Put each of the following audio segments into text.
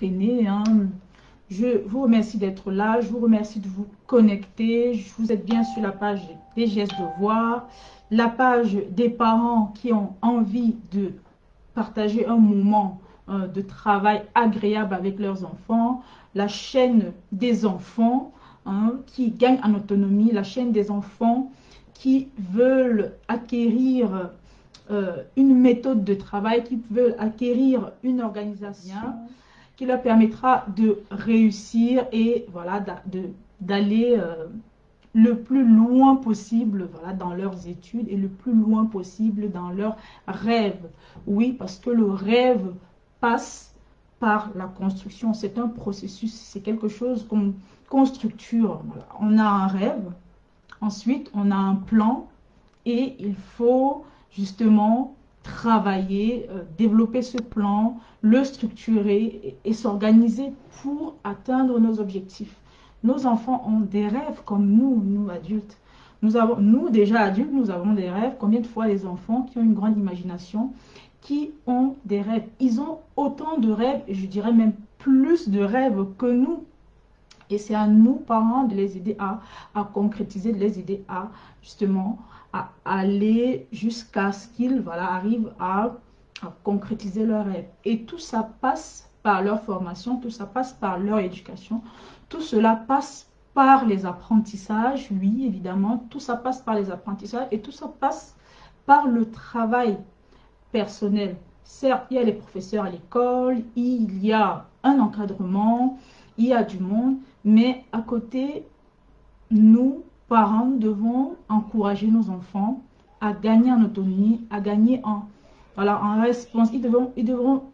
Hein. Je vous remercie d'être là, je vous remercie de vous connecter. Vous êtes bien sur la page des gestes de voir, la page des parents qui ont envie de partager un moment euh, de travail agréable avec leurs enfants, la chaîne des enfants hein, qui gagnent en autonomie, la chaîne des enfants qui veulent acquérir euh, une méthode de travail, qui veulent acquérir une organisation qui leur permettra de réussir et voilà d'aller euh, le plus loin possible dans leurs études et le plus loin possible dans leurs rêves. Oui, parce que le rêve passe par la construction. C'est un processus, c'est quelque chose qu'on structure. On a un rêve, ensuite on a un plan et il faut justement travailler, euh, développer ce plan, le structurer et, s'organiser pour atteindre nos objectifs. Nos enfants ont des rêves comme nous, nous adultes. Nous, avons, nous, déjà adultes, nous avons des rêves. Combien de fois les enfants qui ont une grande imagination, qui ont des rêves? Ils ont autant de rêves, et je dirais même plus de rêves que nous. Et c'est à nous, parents, de les aider à, à concrétiser, de les aider à, justement, à aller jusqu'à ce qu'ils voilà, arrivent à, concrétiser leur rêve. Et tout ça passe par leur formation, tout ça passe par leur éducation, tout cela passe par les apprentissages, oui, évidemment, tout ça passe par les apprentissages et tout ça passe par le travail personnel. Certes, il y a les professeurs à l'école, il y a un encadrement, il y a du monde, mais à côté, nous, parents, nous devons encourager nos enfants à gagner en autonomie, à gagner en, voilà, en. Ils devront, ils devront,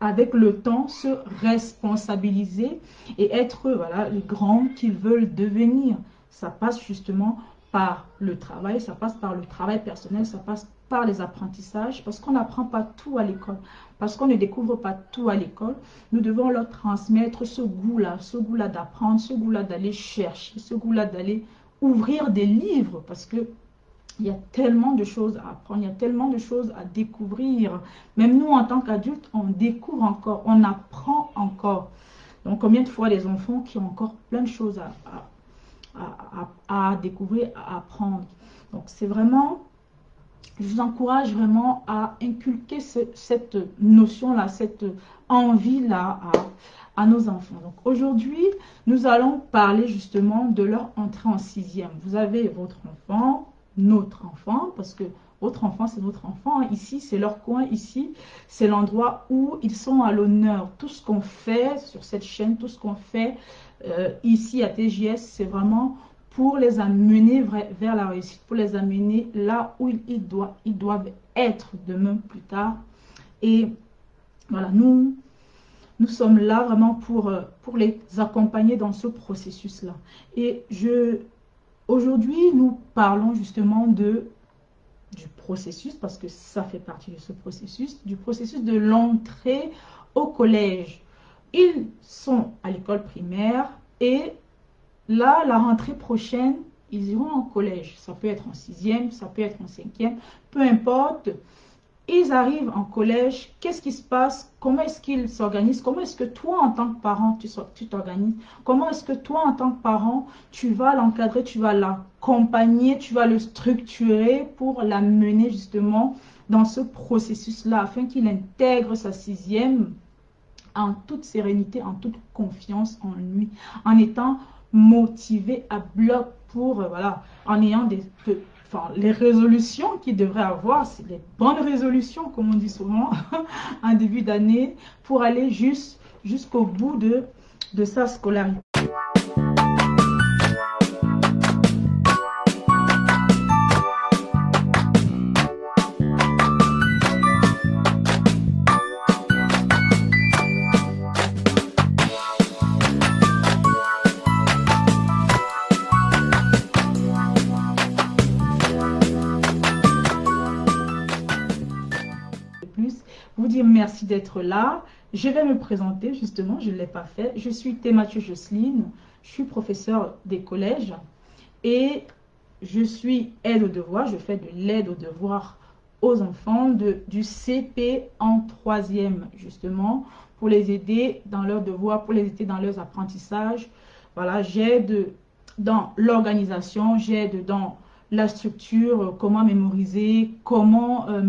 avec le temps, se responsabiliser et être voilà, les grands qu'ils veulent devenir. Ça passe justement par le travail, ça passe par le travail personnel, ça passe par les apprentissages, parce qu'on n'apprend pas tout à l'école, parce qu'on ne découvre pas tout à l'école. Nous devons leur transmettre ce goût-là, ce goût-là d'apprendre, ce goût-là d'aller chercher, ce goût-là d'aller ouvrir des livres parce que il y a tellement de choses à apprendre, il y a tellement de choses à découvrir. Même nous, en tant qu'adultes, on découvre encore, on apprend encore. Donc, combien de fois les enfants qui ont encore plein de choses à, à, découvrir, à apprendre. Donc, c'est vraiment, je vous encourage vraiment à inculquer cette notion-là, cette envie-là à, à nos enfants. Donc aujourd'hui, nous allons parler justement de leur entrée en sixième. Vous avez votre enfant, notre enfant, parce que votre enfant, c'est notre enfant. Ici, c'est leur coin. Ici, c'est l'endroit où ils sont à l'honneur. Tout ce qu'on fait sur cette chaîne, tout ce qu'on fait euh, ici à TGS, c'est vraiment pour les amener vers la réussite, pour les amener là où ils doivent, ils doivent être demain plus tard. Et voilà, nous, nous sommes là vraiment pour, euh, pour les accompagner dans ce processus-là. Et je, aujourd'hui, nous parlons justement de, du processus, parce que ça fait partie de ce processus, du processus de l'entrée au collège. Ils sont à l'école primaire et là, la rentrée prochaine, ils iront en collège. Ça peut être en sixième, ça peut être en cinquième, peu importe. Ils arrivent en collège, qu'est-ce qui se passe? Comment est-ce qu'ils s'organisent? Comment est-ce que toi, en tant que parent, tu t'organises? Comment est-ce que toi, en tant que parent, tu vas l'encadrer, tu vas l'accompagner, tu vas le structurer pour l'amener justement dans ce processus-là afin qu'il intègre sa sixième en toute sérénité, en toute confiance en lui, en étant motivé à bloc pour, euh, voilà, en ayant des, les résolutions qu'il devrait avoir, c'est les bonnes résolutions, comme on dit souvent, en début d'année, pour aller jusqu'au bout de, de sa scolarité. Merci d'être là. Je vais me présenter justement, je ne l'ai pas fait. Je suis Thémathieu Jocelyne, je suis professeur des collèges et je suis aide aux devoirs. Je fais de l'aide aux devoirs aux enfants de, du CP en troisième justement pour les aider dans leurs devoirs, pour les aider dans leurs apprentissages. Voilà, j'aide dans l'organisation, j'aide dans la structure, comment mémoriser, comment euh,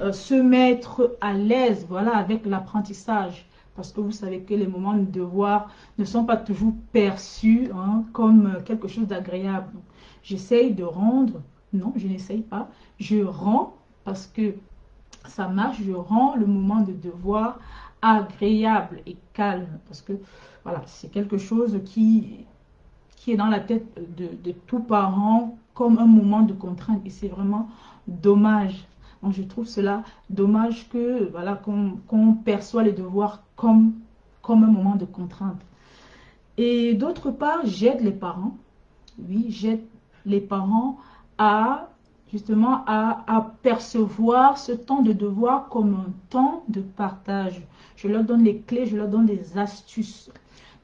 euh, se mettre à l'aise voilà, avec l'apprentissage. Parce que vous savez que les moments de devoir ne sont pas toujours perçus hein, comme quelque chose d'agréable. J'essaye de rendre, non, je n'essaye pas, je rends parce que ça marche, je rends le moment de devoir agréable et calme. Parce que voilà, c'est quelque chose qui, qui est dans la tête de, de tout parent comme un moment de contrainte. Et c'est vraiment dommage. Je trouve cela dommage que voilà qu'on perçoit les devoirs comme, comme un moment de contrainte. Et d'autre part, j'aide les parents. Oui, j'aide les parents à justement à, à, percevoir ce temps de devoir comme un temps de partage. Je leur donne les clés, je leur donne des astuces.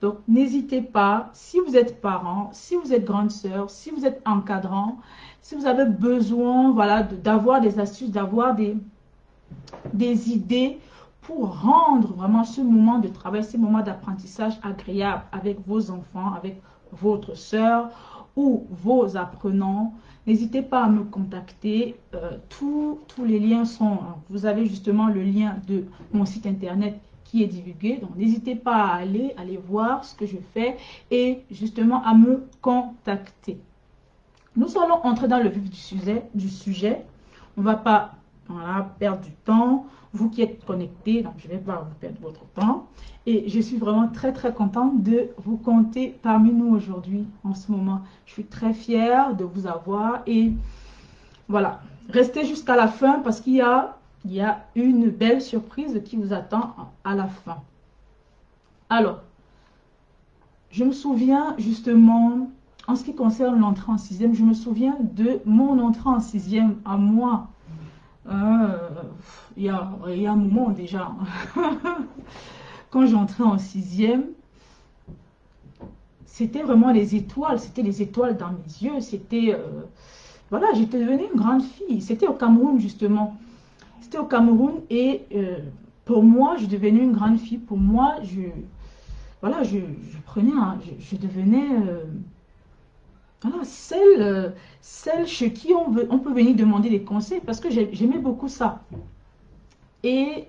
Donc, n'hésitez pas, si vous êtes parent, si vous êtes grande sœur, si vous êtes encadrant, si vous avez besoin voilà, d'avoir des astuces, d'avoir des, idées pour rendre vraiment ce moment de travail, ce moment d'apprentissage agréable avec vos enfants, avec votre sœur ou vos apprenants, n'hésitez pas à me contacter. Euh, tous, tous les liens sont, vous avez justement le lien de mon site internet qui est divulgué. Donc, n'hésitez pas à aller, aller voir ce que je fais et justement à me contacter. Nous allons entrer dans le vif du sujet. On ne va pas perdre du temps. Vous qui êtes connectés, donc je ne vais pas vous perdre votre temps. Et je suis vraiment très très contente de vous compter parmi nous aujourd'hui, en ce moment. Je suis très fière de vous avoir et voilà. Restez jusqu'à la fin parce qu'il y a une belle surprise qui vous attend à la fin. Alors, je me souviens justement, en ce qui concerne l'entrée en sixième, je me souviens de mon entrée en sixième à moi. Euh, il, y a, un moment déjà. Quand j'entrais en sixième, c'était vraiment les étoiles, c'était les étoiles dans mes yeux, c'était... Euh, voilà, j'étais devenue une grande fille. C'était au Cameroun, justement au Cameroun et euh, pour moi, je devenais une grande fille. Pour moi, je, voilà, je, prenais, je, devenais voilà, celle, euh, celle chez qui on, peut venir demander des conseils parce que j'aimais beaucoup ça. Et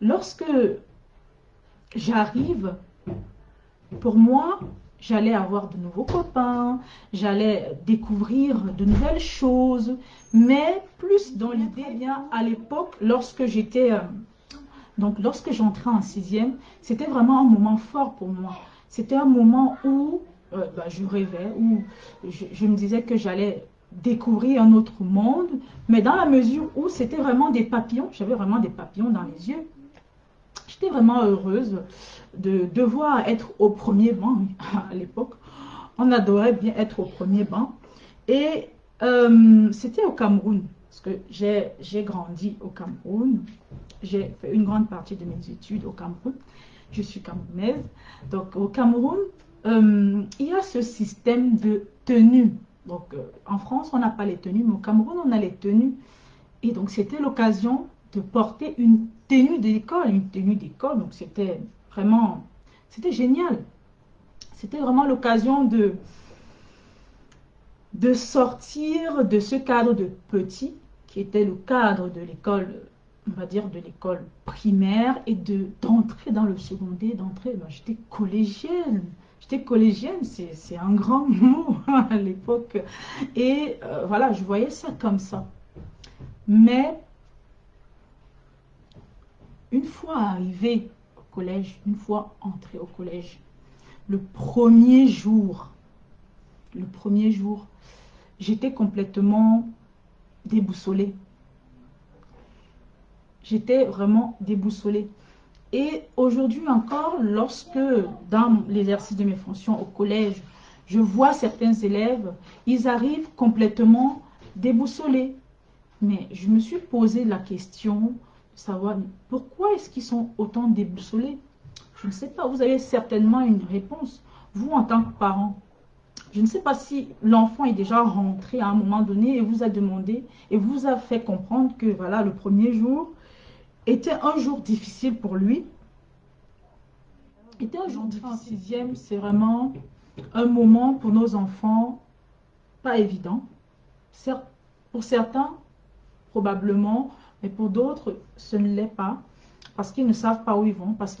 lorsque j'arrive, pour moi, J'allais avoir de nouveaux copains, j'allais découvrir de nouvelles choses, mais plus dans l'idée, à l'époque, lorsque j'étais, euh, donc lorsque j'entrais en sixième, c'était vraiment un moment fort pour moi. C'était un moment où euh, bah, je rêvais, où je, me disais que j'allais découvrir un autre monde, mais dans la mesure où c'était vraiment des papillons, j'avais vraiment des papillons dans les yeux. J'étais vraiment heureuse de devoir être au premier banc à l'époque. On adorait bien être au premier banc. Et euh, c'était au Cameroun, parce que j'ai grandi au Cameroun. J'ai fait une grande partie de mes études au Cameroun. Je suis camerounaise. Donc au Cameroun, euh, il y a ce système de tenue. Donc euh, en France, on n'a pas les tenues, mais au Cameroun, on a les tenues. Et donc c'était l'occasion de porter une tenue d'école, une tenue d'école. Donc c'était Vraiment, c'était génial. C'était vraiment l'occasion de, de sortir de ce cadre de petit, qui était le cadre de l'école, on va dire de l'école primaire, et de d'entrer dans le secondaire, d'entrer, ben, j'étais collégienne. J'étais collégienne, c'est un grand mot à l'époque. Et euh, voilà, je voyais ça comme ça. Mais, une fois arrivé collège, une fois entré au collège, le premier jour, le premier jour, j'étais complètement déboussolée. J'étais vraiment déboussolée. Et aujourd'hui encore, lorsque dans l'exercice de mes fonctions au collège, je vois certains élèves, ils arrivent complètement déboussolés. Mais je me suis posé la question, savoir pourquoi est-ce qu'ils sont autant déboussolés? Je ne sais pas, vous avez certainement une réponse, vous en tant que parent. Je ne sais pas si l'enfant est déjà rentré à un moment donné et vous a demandé et vous a fait comprendre que voilà le premier jour était un jour difficile pour lui était aujourd'hui en sixième, c'est vraiment un moment pour nos enfants pas évident. Pour certains, probablement, mais pour d'autres, ce ne l'est pas parce qu'ils ne savent pas où ils vont, parce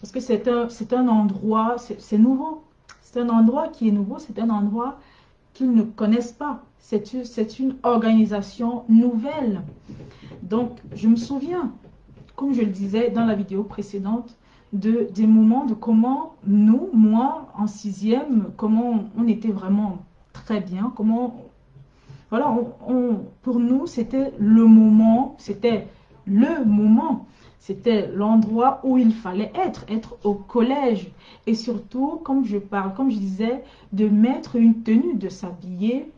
parce que c'est un, un endroit, c'est nouveau. C'est un endroit qui est nouveau, c'est un endroit ne connaissent pas. C'est une organisation nouvelle. Donc, je me souviens, comme je le disais dans la vidéo précédente, de, des moments de comment nous, moi, en sixième, comment on était vraiment très bien, comment... Voilà, pour nous, c'était le moment, c'était le moment. C'était l'endroit où il fallait être, être au collège. Et surtout, comme je parle, comme je disais, de mettre une tenue, de s'habiller,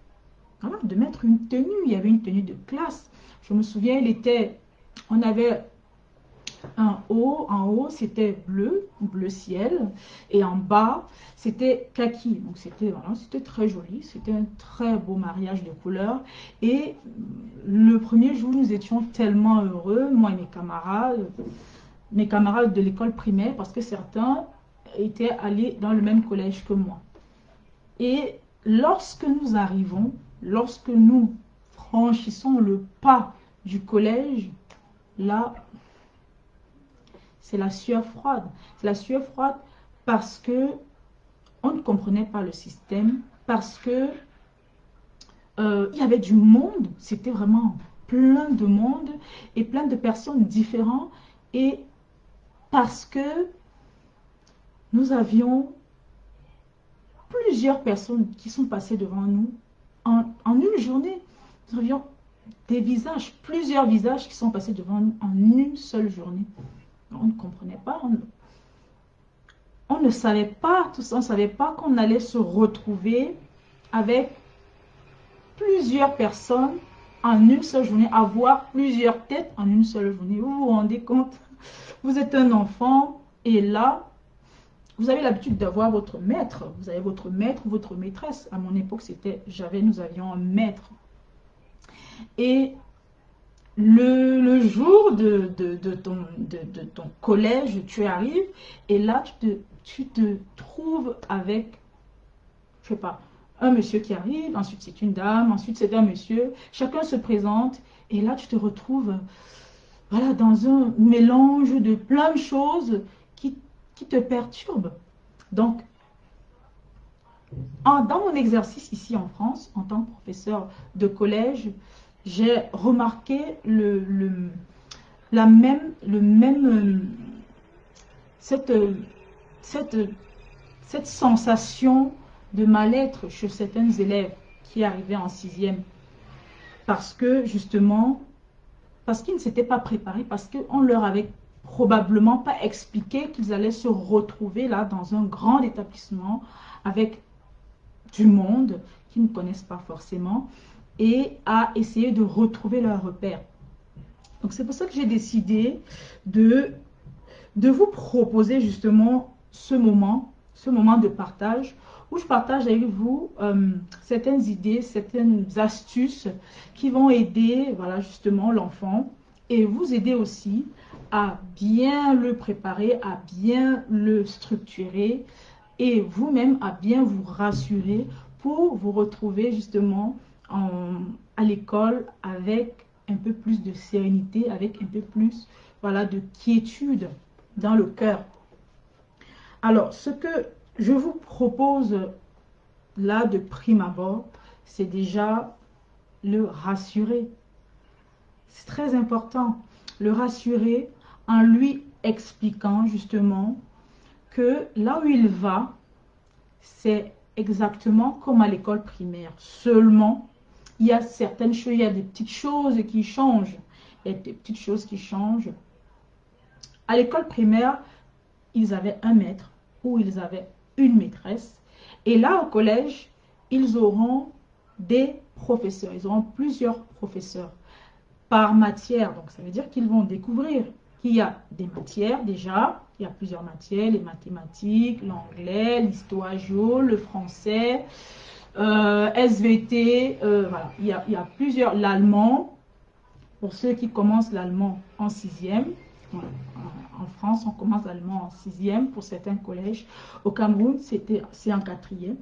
de mettre une tenue. Il y avait une tenue de classe. Je me souviens, il était, on avait un haut, en haut c'était bleu, bleu ciel, et en bas c'était kaki. Donc c'était voilà, c'était très joli, c'était un très beau mariage de couleurs. Et le premier jour, nous étions tellement heureux, moi et mes camarades, mes camarades de l'école primaire, parce que certains étaient allés dans le même collège que moi. Et lorsque nous arrivons, lorsque nous franchissons le pas du collège, là, c'est la sueur froide. C'est la sueur froide parce que on ne comprenait pas le système, parce que euh, il y avait du monde, c'était vraiment plein de monde et plein de personnes différentes et parce que nous avions plusieurs personnes qui sont passées devant nous en, en une journée. Nous avions des visages, plusieurs visages qui sont passés devant nous en une seule journée on ne comprenait pas, on, ne savait pas, tout ça, on ne savait pas qu'on allait se retrouver avec plusieurs personnes en une seule journée, avoir plusieurs têtes en une seule journée. Vous vous rendez compte? Vous êtes un enfant et là, vous avez l'habitude d'avoir votre maître. Vous avez votre maître votre maîtresse. À mon époque, c'était, j'avais, nous avions un maître. Et le, jour de, ton, collège, tu arrives et là, tu te, trouves avec, je sais pas, un monsieur qui arrive, ensuite c'est une dame, ensuite c'est un monsieur. Chacun se présente et là, tu te retrouves voilà, dans un mélange de plein de choses qui, te perturbent. Donc, dans mon exercice ici en France, en tant que professeur de collège, j'ai remarqué le, la même, le même, cette, cette, cette sensation de mal-être chez certains élèves qui arrivaient en sixième. Parce que, justement, parce qu'ils ne s'étaient pas préparés, parce qu'on leur avait probablement pas expliqué qu'ils allaient se retrouver là dans un grand établissement avec du monde qu'ils ne connaissent pas forcément et à essayer de retrouver leur repère. Donc c'est pour ça que j'ai décidé de, de vous proposer justement ce moment, ce moment de partage où je partage avec vous euh, certaines idées, certaines astuces qui vont aider voilà, justement l'enfant et vous aider aussi à bien le préparer, à bien le structurer et vous-même à bien vous rassurer pour vous retrouver justement à l'école avec un peu plus de sérénité, avec un peu plus voilà, de quiétude dans le cœur. Alors, ce que je vous propose là de prime abord, c'est déjà le rassurer. C'est très important. Le rassurer en lui expliquant justement que là où il va, c'est exactement comme à l'école primaire. Seulement, il y a certaines choses, il y a des petites choses qui changent. Il y a des petites choses qui changent. À l'école primaire, ils avaient un maître ou ils avaient une maîtresse. Et là, au collège, ils auront des professeurs. Ils auront plusieurs professeurs par matière. Donc, ça veut dire qu'ils vont découvrir qu'il y a des matières déjà. Il y a plusieurs matières, les mathématiques, l'anglais, l'histoire le français, euh, SVT, euh, il y, a, plusieurs, l'allemand, pour ceux qui commencent l'allemand en sixième, En France, on commence l'allemand en sixième pour certains collèges. Au Cameroun, c'est en quatrième.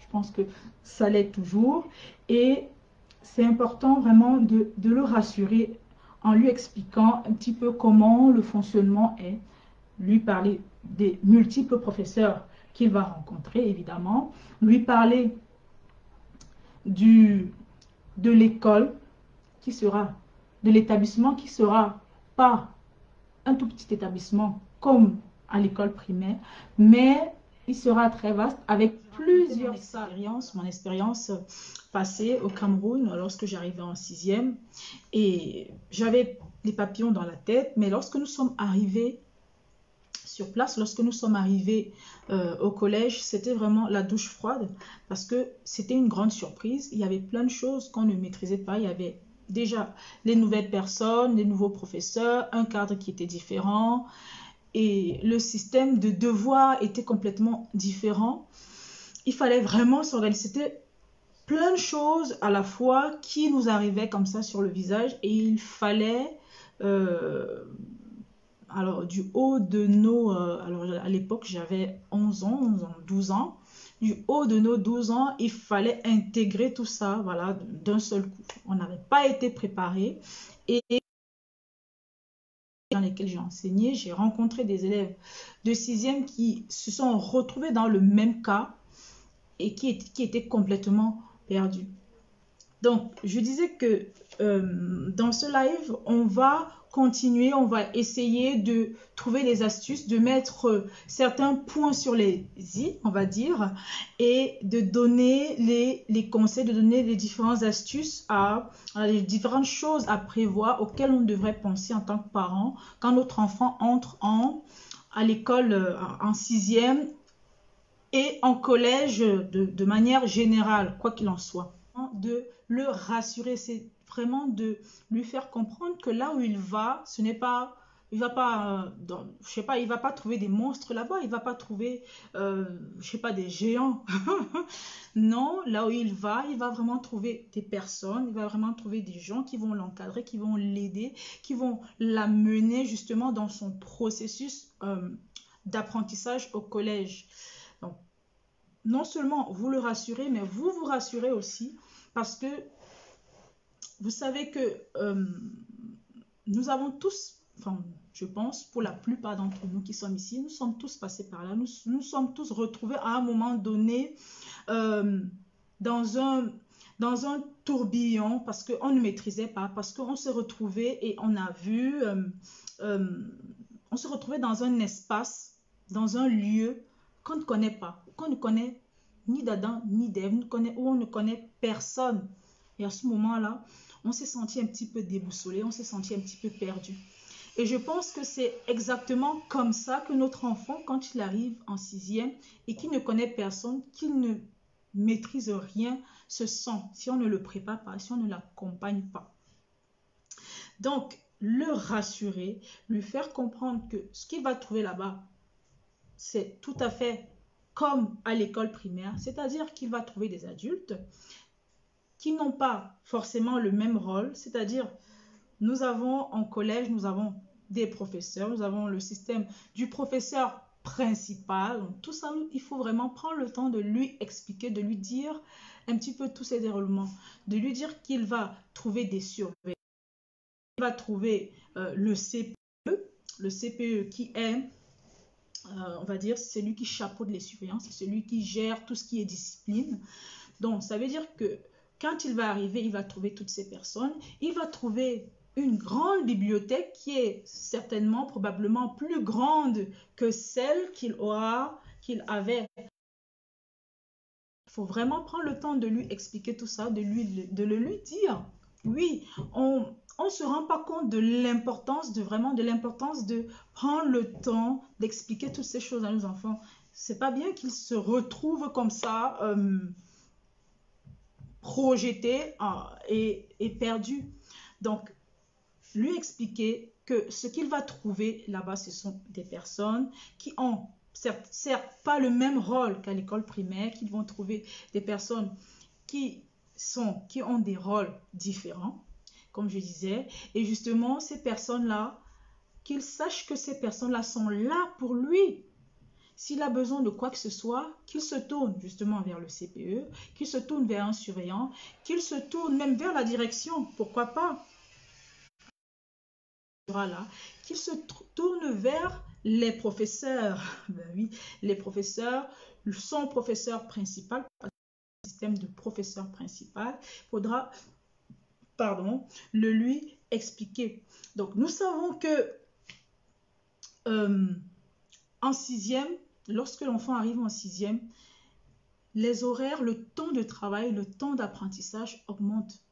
Je pense que ça l'est toujours. Et c'est important vraiment de le rassurer en lui expliquant un petit peu comment le fonctionnement est, lui parler des multiples professeurs qu'il va rencontrer, évidemment, lui parler du, de l'école qui sera, de l'établissement qui sera pas un tout petit établissement comme à l'école primaire, mais il sera très vaste avec plusieurs expériences, mon expérience passée au Cameroun lorsque j'arrivais en sixième et j'avais les papillons dans la tête, mais lorsque nous sommes arrivés sur place, lorsque nous sommes arrivés euh, au collège, c'était vraiment la douche froide parce que c'était une grande surprise. Il y avait plein de choses qu'on ne maîtrisait pas. Il y avait déjà les nouvelles personnes, les nouveaux professeurs, un cadre qui était différent et le système de devoir était complètement différent. Il fallait vraiment s'organiser. C'était plein de choses à la fois qui nous arrivaient comme ça sur le visage et il fallait euh, alors du haut de nos, euh, alors à l'époque j'avais 11 ans, 11 ans, 12 ans, du haut de nos 12 ans, il fallait intégrer tout ça, voilà, d'un seul coup. On n'avait pas été préparé et dans lesquels j'ai enseigné, j'ai rencontré des élèves de sixième qui se sont retrouvés dans le même cas et qui, étaient complètement perdus. Donc, je disais que euh, dans ce live, on va continuer, on va essayer de trouver les astuces, de mettre euh, certains points sur les i, on va dire, et de donner les, conseils, de donner les différentes astuces à, les différentes choses à prévoir auxquelles on devrait penser en tant que parent quand notre enfant entre en, à l'école euh, en sixième et en collège de, de manière générale, quoi qu'il en soit. De le rassurer, c'est vraiment de lui faire comprendre que là où il va, ce n'est pas il va pas euh, je sais pas il va pas trouver des monstres là-bas il va pas trouver euh, je sais pas des géants. Non là où il va il va vraiment trouver des personnes il va vraiment trouver des gens qui vont l'encadrer qui vont l'aider qui vont l'amener justement dans son processus euh, d'apprentissage au collège. Donc non seulement vous le rassurez mais vous vous rassurez aussi parce que vous savez que euh, nous avons tous, enfin, je pense, pour la plupart d'entre nous qui sommes ici, nous sommes tous passés par là. Nous nous sommes tous retrouvés à un moment donné euh, dans un dans un tourbillon parce qu'on ne maîtrisait pas, parce qu'on s'est retrouvé et on a vu, euh, on se retrouvait dans un espace, dans un lieu qu'on ne connaît pas, qu'on ne connaît ni d'Adam ni d'Ève, où on ne connaît personne. Et à ce moment-là, on s'est senti un petit peu déboussolé, on s'est senti un petit peu perdu. Et je pense que c'est exactement comme ça que notre enfant, quand il arrive en sixième et qu'il ne connaît personne, qu'il ne maîtrise rien, se sent si on ne le prépare pas, si on ne l'accompagne pas. Donc, le rassurer, lui faire comprendre que ce qu'il va trouver là-bas, c'est tout à fait comme à l'école primaire, c'est-à-dire qu'il va trouver des adultes qui n'ont pas forcément le même rôle, c'est-à-dire nous avons en collège, nous avons des professeurs, nous avons le système du professeur principal. tout ça, il faut vraiment prendre le temps de lui expliquer, de lui dire un petit peu tous ces déroulements, de lui dire qu'il va trouver des surveillants, il va trouver euh, le CPE, le CPE qui est, euh, on va dire, celui qui chapeaute les surveillances, c'est celui qui gère tout ce qui est discipline. Donc, ça veut dire que quand il va arriver, il va trouver toutes ces personnes. Il va trouver une grande bibliothèque qui est certainement, probablement plus grande que celle qu'il aura, qu'il avait. Il faut vraiment prendre le temps de lui expliquer tout ça, de, lui, de le lui dire. Oui, on ne se rend pas compte de l'importance, de vraiment de l'importance de prendre le temps d'expliquer toutes ces choses à nos enfants. C'est pas bien qu'ils se retrouvent comme ça. Euh, projeté et, et perdu. Donc, lui expliquer que ce qu'il va trouver là-bas, ce sont des personnes qui ont, certes, certes pas le même rôle qu'à l'école primaire, qu'ils vont trouver des personnes qui, sont, qui ont des rôles différents, comme je disais. Et justement, ces personnes-là qu'il sache que ces personnes-là sont là pour lui. S'il a besoin de quoi que ce soit, qu'il se tourne justement vers le CPE, qu'il se tourne vers un surveillant, qu'il se tourne même vers la direction, pourquoi pas qu'il se tourne vers les professeurs. Ben oui, les professeurs, son professeur principal, système de professeur principal, faudra, pardon, le lui expliquer. Donc, nous savons que euh, en sixième, lorsque l'enfant arrive en sixième, les horaires, le temps de travail, le temps d'apprentissage augmente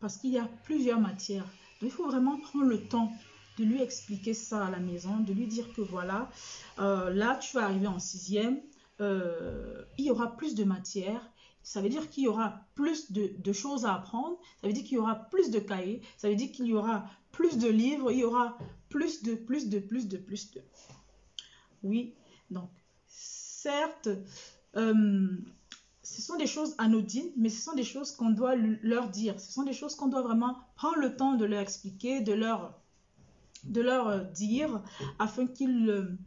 parce qu'il y a plusieurs matières. Donc, il faut vraiment prendre le temps de lui expliquer ça à la maison, de lui dire que voilà, euh, là, tu vas arriver en sixième, euh, il y aura plus de matière. Ça veut dire qu'il y aura plus de, choses à apprendre. Ça veut dire qu'il y aura plus de cahiers. Ça veut dire qu'il y aura plus de livres. Il y aura plus de, plus de, plus de, plus de. Oui, donc, certes, euh, ce sont des choses anodines, mais ce sont des choses qu'on doit leur dire. Ce sont des choses qu'on doit vraiment prendre le temps de leur expliquer, de leur, de leur dire, afin qu'ils euh,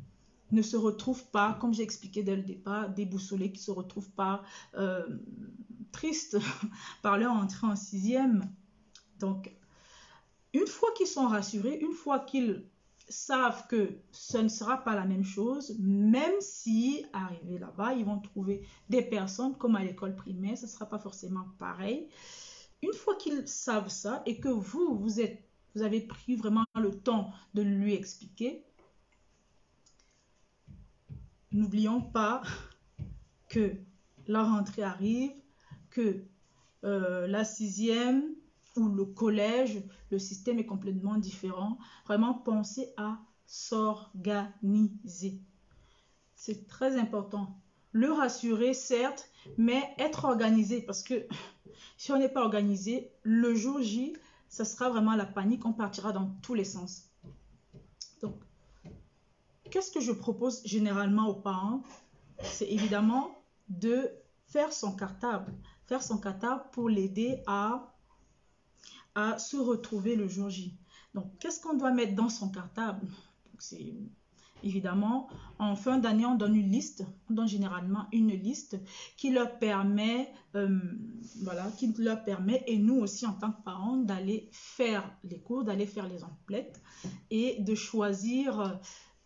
ne se retrouvent pas, comme j'ai expliqué dès le départ, déboussolés, qui ne se retrouvent pas euh, tristes par leur entrée en sixième. Donc, une fois qu'ils sont rassurés, une fois qu'ils savent que ce ne sera pas la même chose, même si, arrivé là-bas, ils vont trouver des personnes comme à l'école primaire, ce ne sera pas forcément pareil. Une fois qu'ils savent ça et que vous, vous, êtes, vous avez pris vraiment le temps de lui expliquer, n'oublions pas que la rentrée arrive, que euh, la sixième, le collège, le système est complètement différent. Vraiment, pensez à s'organiser. C'est très important. Le rassurer, certes, mais être organisé parce que si on n'est pas organisé, le jour J, ça sera vraiment la panique. On partira dans tous les sens. Donc, qu'est-ce que je propose généralement aux parents? C'est évidemment de faire son cartable. Faire son cartable pour l'aider à à se retrouver le jour J. Donc, qu'est-ce qu'on doit mettre dans son cartable? C'est évidemment, en fin d'année, on donne une liste, on donne généralement une liste qui leur permet, euh, voilà, qui leur permet, et nous aussi en tant que parents, d'aller faire les cours, d'aller faire les emplettes et de choisir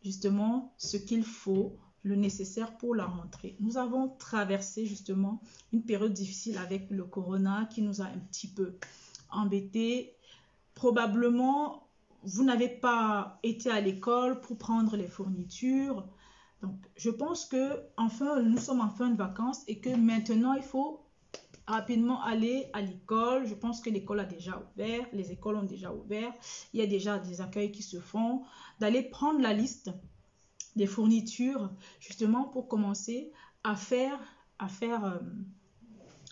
justement ce qu'il faut le nécessaire pour la rentrée. Nous avons traversé justement une période difficile avec le corona qui nous a un petit peu embêté. Probablement, vous n'avez pas été à l'école pour prendre les fournitures. Donc, je pense que enfin, nous sommes en fin de vacances et que maintenant, il faut rapidement aller à l'école. Je pense que l'école a déjà ouvert, les écoles ont déjà ouvert. Il y a déjà des accueils qui se font. D'aller prendre la liste des fournitures, justement, pour commencer à faire, à faire euh,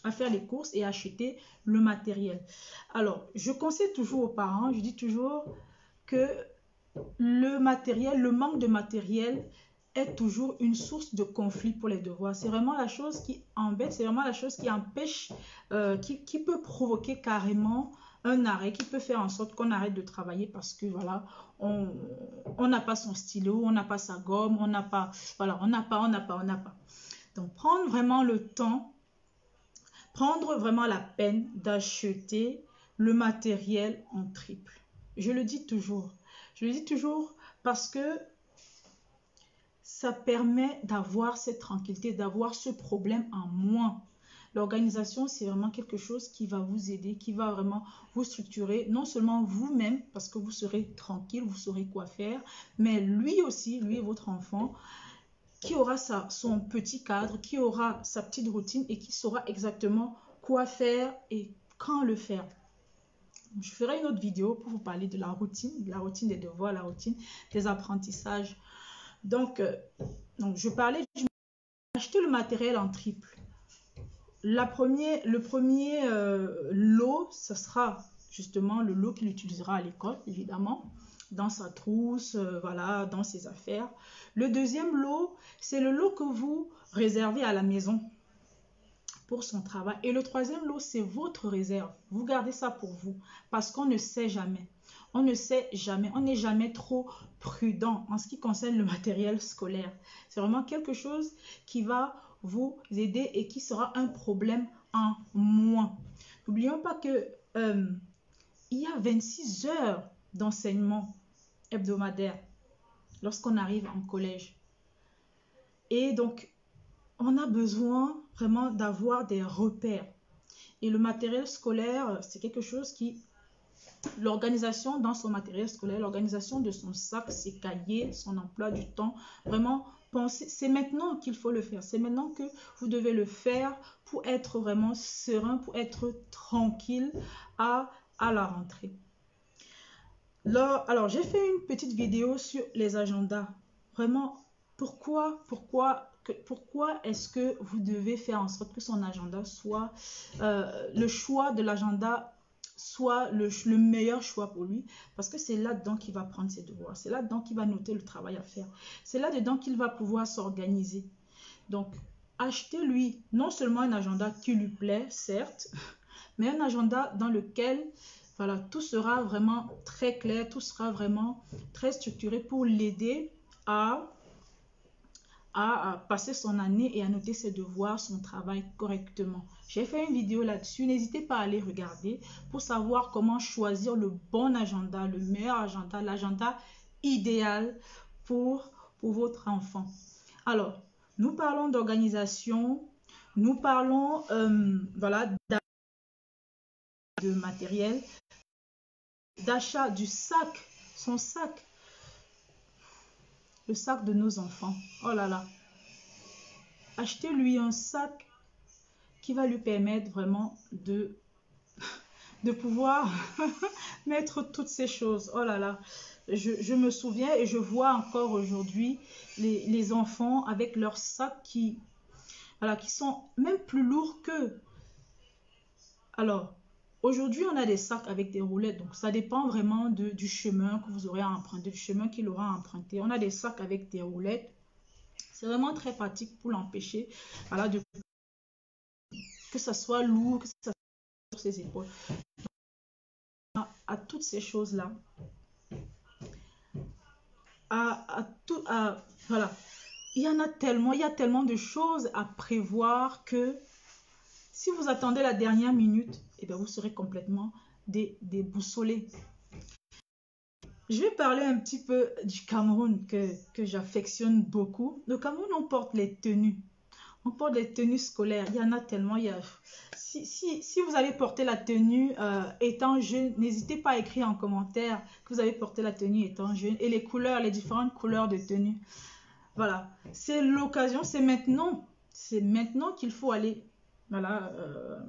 à faire les courses et acheter le matériel. Alors, je conseille toujours aux parents, je dis toujours que le matériel, le manque de matériel est toujours une source de conflit pour les devoirs. C'est vraiment la chose qui embête, c'est vraiment la chose qui empêche, euh, qui, qui, peut provoquer carrément un arrêt, qui peut faire en sorte qu'on arrête de travailler parce que voilà, on n'a pas son stylo, on n'a pas sa gomme, on n'a pas, voilà, on n'a pas, on n'a pas, on n'a pas. Donc prendre vraiment le temps prendre vraiment la peine d'acheter le matériel en triple. Je le dis toujours. Je le dis toujours parce que ça permet d'avoir cette tranquillité, d'avoir ce problème en moins. L'organisation, c'est vraiment quelque chose qui va vous aider, qui va vraiment vous structurer, non seulement vous-même, parce que vous serez tranquille, vous saurez quoi faire, mais lui aussi, lui et votre enfant, qui aura son petit cadre, qui aura sa petite routine et qui saura exactement quoi faire et quand le faire. Je ferai une autre vidéo pour vous parler de la routine, de la routine des devoirs, la routine des apprentissages. Donc, euh, donc je parlais acheter le matériel en triple. Le premier euh, lot, ce sera justement le lot qu'il utilisera à l'école, évidemment dans sa trousse, euh, voilà, dans ses affaires. Le deuxième lot, c'est le lot que vous réservez à la maison pour son travail. Et le troisième lot, c'est votre réserve. Vous gardez ça pour vous parce qu'on ne sait jamais. On ne sait jamais, on n'est jamais trop prudent en ce qui concerne le matériel scolaire. C'est vraiment quelque chose qui va vous aider et qui sera un problème en moins. N'oublions pas que euh, il y a 26 heures d'enseignement hebdomadaire lorsqu'on arrive en collège. Et donc, on a besoin vraiment d'avoir des repères. Et le matériel scolaire, c'est quelque chose qui... L'organisation dans son matériel scolaire, l'organisation de son sac, ses cahiers, son emploi du temps, vraiment penser, c'est maintenant qu'il faut le faire. C'est maintenant que vous devez le faire pour être vraiment serein, pour être tranquille à, à la rentrée. Alors, j'ai fait une petite vidéo sur les agendas. Vraiment, pourquoi, pourquoi pourquoi est-ce que vous devez faire en sorte que son agenda soit euh, le choix de l'agenda soit le, le, meilleur choix pour lui? Parce que c'est là-dedans qu'il va prendre ses devoirs, c'est là-dedans qu'il va noter le travail à faire, c'est là-dedans qu'il va pouvoir s'organiser. Donc, achetez-lui non seulement un agenda qui lui plaît, certes, mais un agenda dans lequel voilà, tout sera vraiment très clair, tout sera vraiment très structuré pour l'aider à à passer son année et à noter ses devoirs, son travail correctement. J'ai fait une vidéo là-dessus. N'hésitez pas à aller regarder pour savoir comment choisir le bon agenda, le meilleur agenda, l'agenda idéal pour, pour votre enfant. Alors, nous parlons d'organisation, nous parlons euh, voilà, de matériel, d'achat du sac, son sac le sac de nos enfants. Oh là là. Achetez-lui un sac qui va lui permettre vraiment de, de pouvoir mettre toutes ces choses. Oh là là. Je, me souviens et je vois encore aujourd'hui les, les, enfants avec leurs sacs qui, voilà, qui sont même plus lourds que. Alors, Aujourd'hui, on a des sacs avec des roulettes, donc ça dépend vraiment du chemin que vous aurez à emprunter, du chemin qu'il aura à emprunter. On a des sacs avec des roulettes. C'est vraiment très pratique pour l'empêcher voilà, de, que ça soit lourd, que ça soit sur ses épaules. À, toutes ces choses-là, à, à, tout, à, voilà, il y en a tellement, il y a tellement de choses à prévoir que si vous attendez la dernière minute, eh bien, vous serez complètement déboussolé. Je vais parler un petit peu du Cameroun que, j'affectionne beaucoup. Le Cameroun, on porte les tenues. On porte les tenues scolaires. Il y en a tellement. Si, vous avez porté la tenue euh, étant jeune, n'hésitez pas à écrire en commentaire que vous avez porté la tenue étant jeune et les couleurs, les différentes couleurs de tenue. Voilà. C'est l'occasion, c'est maintenant. C'est maintenant qu'il faut aller voilà, euh,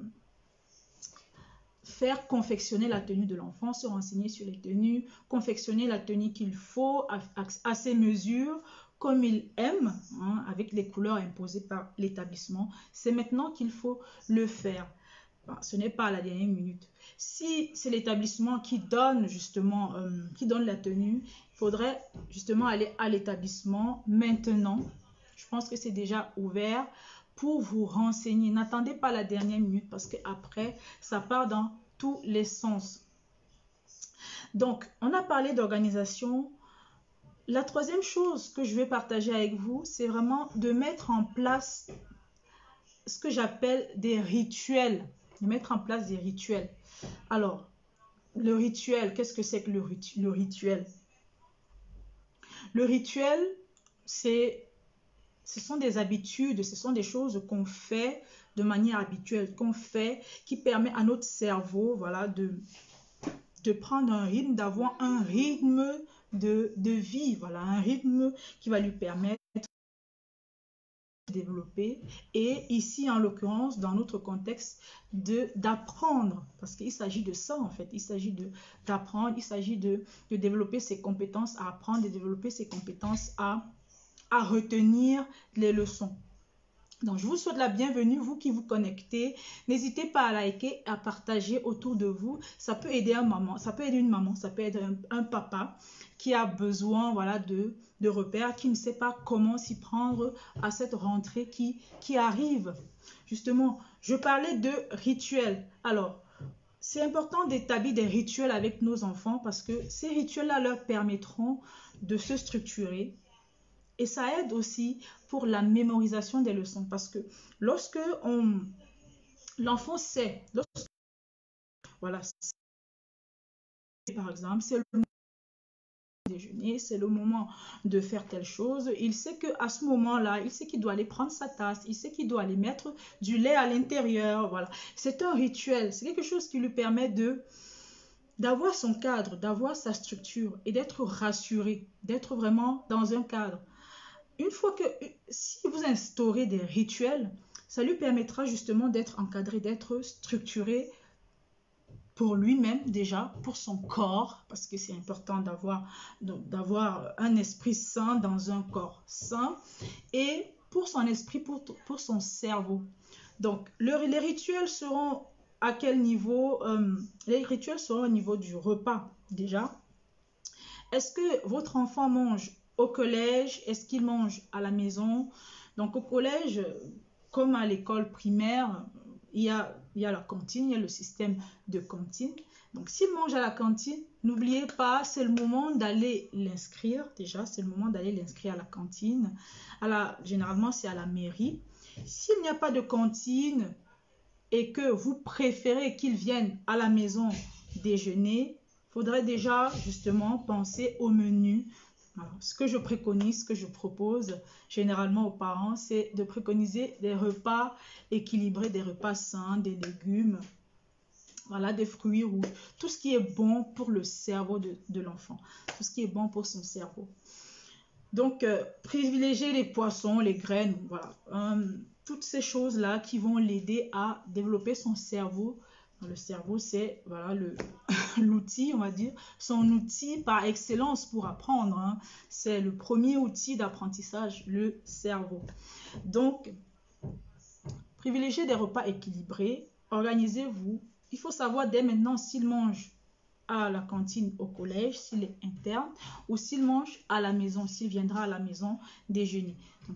faire confectionner la tenue de l'enfant, se renseigner sur les tenues, confectionner la tenue qu'il faut à, ses mesures, comme il aime, hein, avec les couleurs imposées par l'établissement. C'est maintenant qu'il faut le faire. ce n'est pas à la dernière minute. Si c'est l'établissement qui donne justement, euh, qui donne la tenue, il faudrait justement aller à l'établissement maintenant. Je pense que c'est déjà ouvert pour vous renseigner. N'attendez pas la dernière minute parce que après, ça part dans tous les sens. Donc, on a parlé d'organisation. La troisième chose que je vais partager avec vous, c'est vraiment de mettre en place ce que j'appelle des rituels. Mettre en place des rituels. Alors, le rituel, qu'est-ce que c'est que le rituel? Le rituel, c'est ce sont des habitudes, ce sont des choses qu'on fait de manière habituelle, qu'on fait, qui permet à notre cerveau, voilà, de, de prendre un rythme, d'avoir un rythme de, de vie, voilà, un rythme qui va lui permettre de développer. Et ici en l'occurrence dans notre contexte d'apprendre parce qu'il s'agit de ça en fait. Il s'agit d'apprendre il s'agit de, de développer ses compétences à apprendre de développer ses compétences à à retenir les leçons. Donc, je vous souhaite la bienvenue, vous qui vous connectez. N'hésitez pas à liker, à partager autour de vous. Ça peut aider un maman, ça peut aider une maman, ça peut aider un, papa qui a besoin voilà, de, de repères, qui ne sait pas comment s'y prendre à cette rentrée qui, qui arrive. Justement, je parlais de rituel. Alors, c'est important d'établir des rituels avec nos enfants parce que ces rituels-là leur permettront de se structurer. Et ça aide aussi pour la mémorisation des leçons parce que lorsque l'enfant sait, voilà, par exemple, c'est le déjeuner, c'est le moment de faire telle chose. Il sait que à ce moment-là, il sait qu'il doit aller prendre sa tasse, il sait qu'il doit aller mettre du lait à l'intérieur. Voilà, c'est un rituel, c'est quelque chose qui lui permet de d'avoir son cadre, d'avoir sa structure et d'être rassuré, d'être vraiment dans un cadre. Une fois que si vous instaurez des rituels, ça lui permettra justement d'être encadré, d'être structuré, pour lui-même déjà, pour son corps, parce que c'est important d'avoir d'avoir un esprit sain dans un corps sain, et pour son esprit, pour, pour son cerveau. Donc, les rituels seront à quel niveau euh, Les rituels seront au niveau du repas, déjà. Est-ce que votre enfant mange au collège Est-ce qu'il mange à la maison? Donc, au collège, comme à l'école primaire, il y, a, la cantine, il y a le système de cantine. Donc, s'il mange à la cantine, n'oubliez pas, c'est le moment d'aller l'inscrire. Déjà, c'est le moment d'aller l'inscrire à la cantine. À généralement, c'est à la mairie. S'il n'y a pas de cantine et que vous préférez qu'il vienne à la maison déjeuner, faudrait déjà justement penser au menu ce que je préconise, ce que je propose généralement aux parents, c'est de préconiser des repas équilibrés, des repas sains, des légumes, voilà, des fruits rouges, tout ce qui est bon pour le cerveau de, l'enfant, tout ce qui est bon pour son cerveau. Donc, euh, privilégier les poissons, les graines, voilà, euh, toutes ces choses-là qui vont l'aider à développer son cerveau le cerveau, c'est voilà l'outil, on va dire, son outil par excellence pour apprendre. Hein. C'est le premier outil d'apprentissage, le cerveau. Donc, privilégiez des repas équilibrés, organisez-vous. Il faut savoir dès maintenant s'il mange à la cantine au collège, s'il est interne, ou s'il mange à la maison, s'il viendra à la maison déjeuner.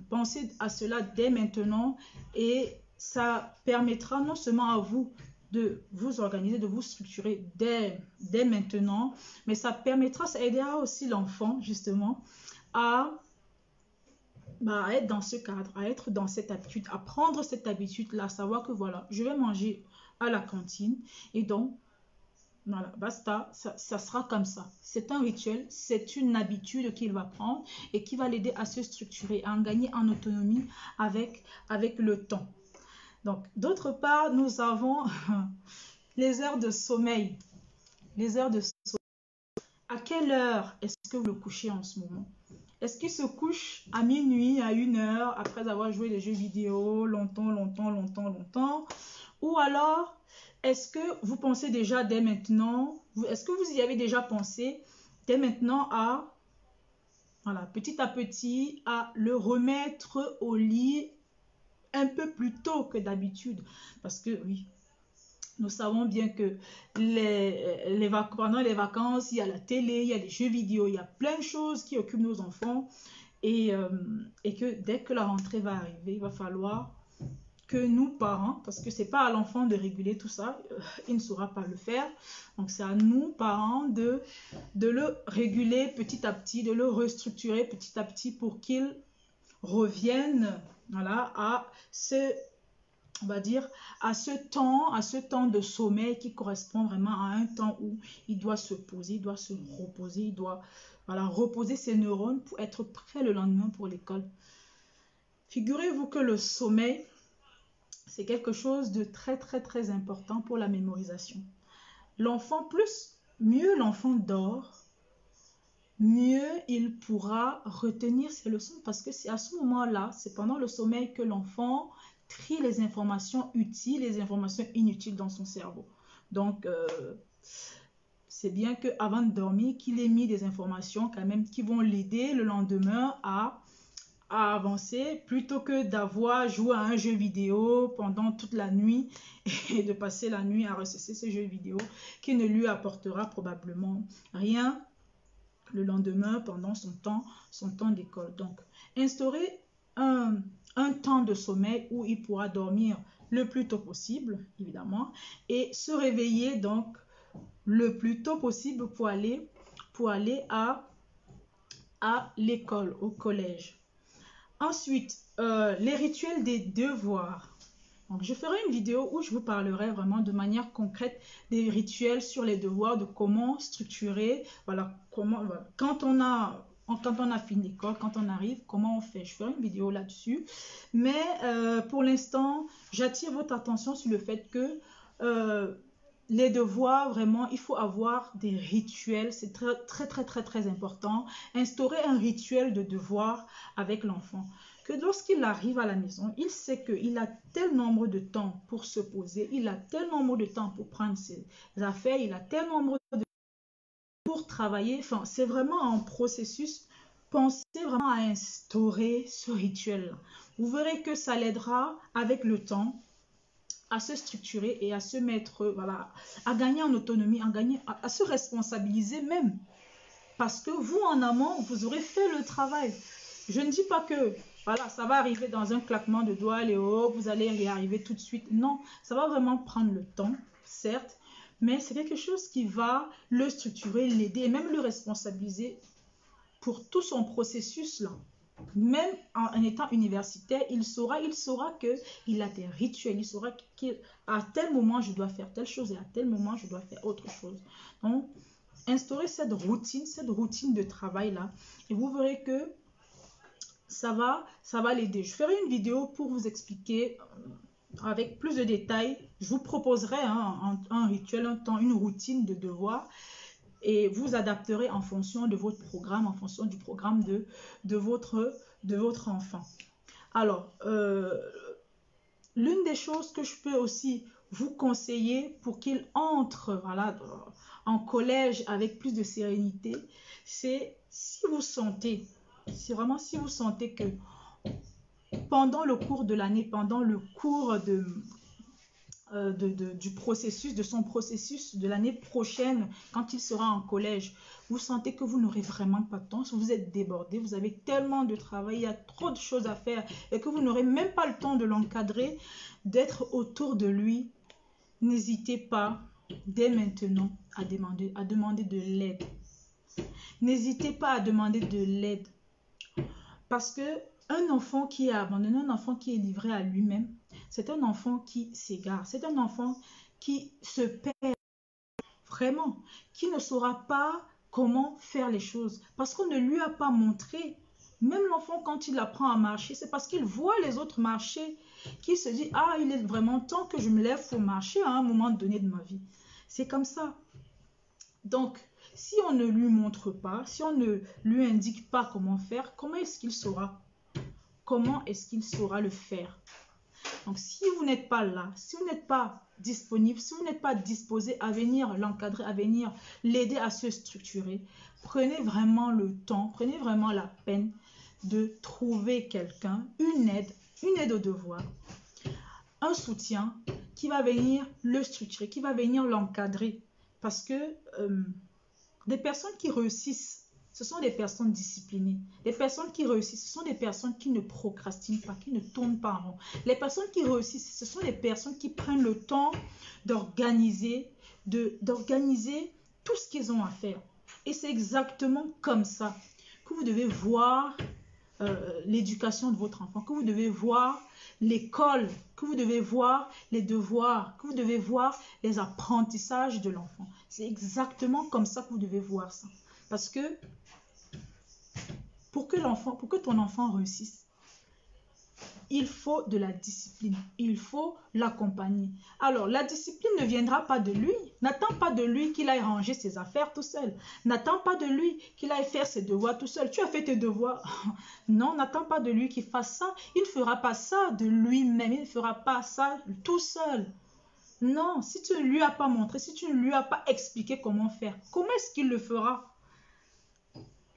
Pensez à cela dès maintenant et ça permettra non seulement à vous de vous organiser, de vous structurer dès, dès maintenant, mais ça permettra, ça aidera aussi l'enfant justement à, bah, être dans ce cadre, à être dans cette habitude, à prendre cette habitude-là, savoir que voilà, je vais manger à la cantine et donc, voilà, basta, ça, sera comme ça. C'est un rituel, c'est une habitude qu'il va prendre et qui va l'aider à se structurer, à en gagner en autonomie avec le temps. Donc, d'autre part, nous avons les heures de sommeil. Les heures de sommeil. À quelle heure est-ce que vous le couchez en ce moment? Est-ce qu'il se couche à minuit, à une heure, après avoir joué des jeux vidéo longtemps, longtemps, longtemps, longtemps? Ou alors, est-ce que vous pensez déjà dès maintenant, est-ce que vous y avez déjà pensé dès maintenant à, voilà, petit à petit, à le remettre au lit un peu plus tôt que d'habitude. Parce que oui, nous savons bien que les, les pendant les vacances, il y a la télé, il y a les jeux vidéo, il y a plein de choses qui occupent nos enfants. Et, euh, et que dès que la rentrée va arriver, il va falloir que nous, parents, parce que c'est pas à l'enfant de réguler tout ça, euh, il ne saura pas le faire. Donc c'est à nous, parents, de, de le réguler petit à petit, de le restructurer petit à petit pour qu'il revienne voilà, à ce, on va dire, à ce temps, à ce temps de sommeil qui correspond vraiment à un temps où il doit se poser, il doit se reposer, il doit voilà, reposer ses neurones pour être prêt le lendemain pour l'école. Figurez-vous que le sommeil, c'est quelque chose de très très très important pour la mémorisation. L'enfant, plus, mieux l'enfant dort, mieux il pourra retenir ses leçons parce que c'est à ce moment-là, c'est pendant le sommeil que l'enfant trie les informations utiles, les informations inutiles dans son cerveau. Donc, euh, c'est bien qu'avant de dormir, qu'il ait mis des informations quand même qui vont l'aider le lendemain à, à avancer plutôt que d'avoir joué à un jeu vidéo pendant toute la nuit et de passer la nuit à recesser ce jeu vidéo qui ne lui apportera probablement rien le lendemain pendant son temps, son temps d'école. Donc, instaurer un, temps de sommeil où il pourra dormir le plus tôt possible, évidemment, et se réveiller donc le plus tôt possible pour aller, à, à l'école, au collège. Ensuite, euh, les rituels des devoirs. Donc, je ferai une vidéo où je vous parlerai vraiment de manière concrète des rituels sur les devoirs, de comment structurer, voilà, quand on a quand on a fini l'école, quand on arrive, comment on fait. Je ferai une vidéo là-dessus. Mais euh, pour l'instant, j'attire votre attention sur le fait que euh, les devoirs, vraiment, il faut avoir des rituels. C'est très, très, très, très, très important. Instaurer un rituel de devoir avec l'enfant que lorsqu'il arrive à la maison, il sait qu'il a tel nombre de temps pour se poser, il a tel nombre de temps pour prendre ses affaires, il a tel nombre de pour travailler. Enfin, c'est vraiment un processus. Pensez vraiment à instaurer ce rituel. Vous verrez que ça l'aidera avec le temps à se structurer et à se mettre, voilà, à gagner en autonomie, à, à se responsabiliser même. Parce que vous, en amont, vous aurez fait le travail. Je ne dis pas que voilà, ça va arriver dans un claquement de doigts, et hop, vous allez y arriver tout de suite. Non, ça va vraiment prendre le temps, certes, mais c'est quelque chose qui va le structurer, l'aider même le responsabiliser pour tout son processus là. Même en, étant universitaire, il saura, il saura que il a des rituels, il saura qu'à tel moment je dois faire telle chose et à tel moment je dois faire autre chose. Donc, instaurer cette routine, cette routine de travail là, et vous verrez que ça va, ça va l'aider. Je ferai une vidéo pour vous expliquer euh, avec plus de détails. Je vous proposerai un, rituel, un temps, une routine de devoir et vous adapterez en fonction de votre programme, en fonction du programme de, de, votre, de votre enfant. Alors, euh, l'une des choses que je peux aussi vous conseiller pour qu'il entre voilà, en collège avec plus de sérénité, c'est si vous sentez si vraiment si vous sentez que pendant le cours de l'année, pendant le cours euh, du processus, de son processus de l'année prochaine, quand il sera en collège, vous sentez que vous n'aurez vraiment pas de temps, vous êtes débordé, vous avez tellement de travail, il y a trop de choses à faire et que vous n'aurez même pas le temps de l'encadrer, d'être autour de lui, n'hésitez pas dès maintenant à demander, à demander de l'aide. N'hésitez pas à demander de l'aide. Parce que un enfant qui est abandonné, un enfant qui est livré à lui-même, c'est un enfant qui s'égare, c'est un enfant qui se perd vraiment, qui ne saura pas comment faire les choses parce qu'on ne lui a pas montré. Même l'enfant, quand il apprend à marcher, c'est parce qu'il voit les autres marcher qu'il se dit, ah, il est vraiment temps que je me lève pour marcher à un moment donné de ma vie. C'est comme ça. Donc, si on ne lui montre pas, si on ne lui indique pas comment faire, comment est-ce qu'il saura? Comment est-ce qu'il saura le faire? Donc, si vous n'êtes pas là, si vous n'êtes pas disponible, si vous n'êtes pas disposé à venir l'encadrer, à venir l'aider à se structurer, prenez vraiment le temps, prenez vraiment la peine de trouver quelqu'un, une aide, une aide au devoir, un soutien qui va venir le structurer, qui va venir l'encadrer. Parce que euh, des personnes qui réussissent, ce sont des personnes disciplinées. Les personnes qui réussissent, ce sont des personnes qui ne procrastinent pas, qui ne tournent pas en rond. Les personnes qui réussissent, ce sont des personnes qui prennent le temps d'organiser, d'organiser tout ce qu'ils ont à faire. Et c'est exactement comme ça que vous devez voir euh, l'éducation de votre enfant, que vous devez voir l'école, que vous devez voir les devoirs, que vous devez voir les apprentissages de l'enfant. C'est exactement comme ça que vous devez voir ça. Parce que pour que l'enfant, pour que ton enfant réussisse, il faut de la discipline. Il faut l'accompagner. Alors, la discipline ne viendra pas de lui. N'attends pas de lui qu'il aille ranger ses affaires tout seul. N'attends pas de lui qu'il aille faire ses devoirs tout seul. Tu as fait tes devoirs. Non, n'attends pas de lui qu'il fasse ça. Il ne fera pas ça de lui-même. Il ne fera pas ça tout seul. Non, si tu ne lui as pas montré, si tu ne lui as pas expliqué comment faire, comment est-ce qu'il le fera?